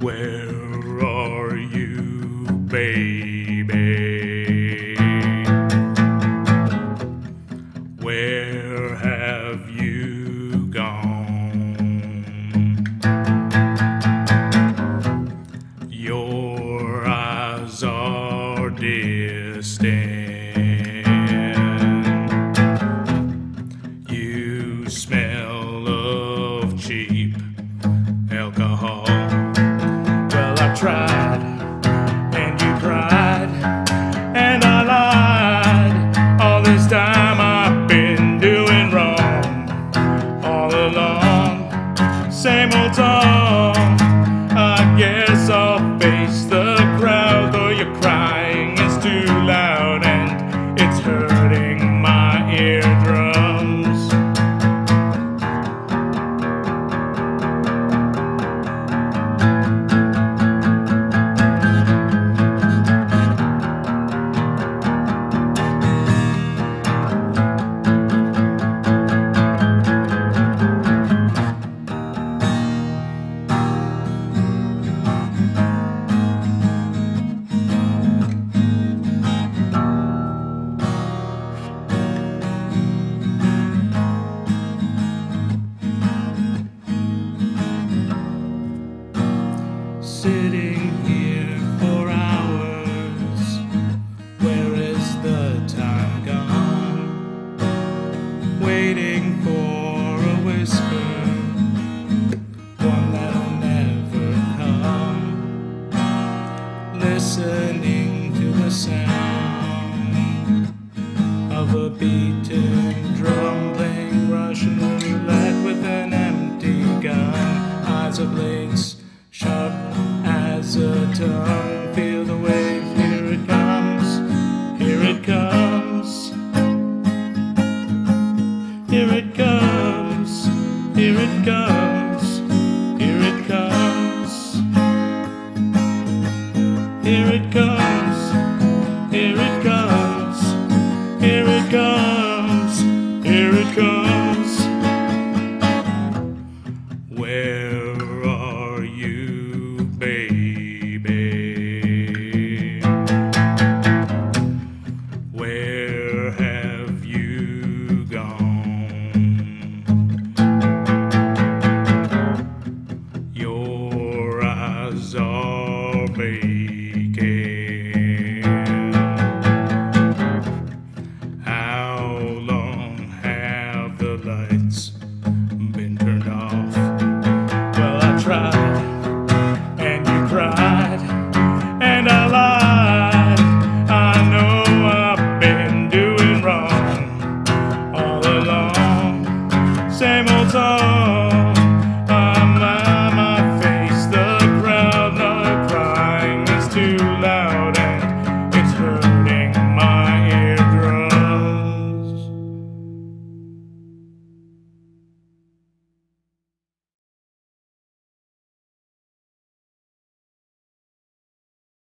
Where are you, baby? Where have you Same old song. Sitting here for hours, where is the time gone? Waiting for a whisper, one that'll never come. Listening to the sound of a beaten drum playing Russian roulette with an empty gun. Eyes of blades, sharp tongue. Feel the wave, here it comes, here it comes. Here it comes, here it comes, here it comes. Here it comes, eyes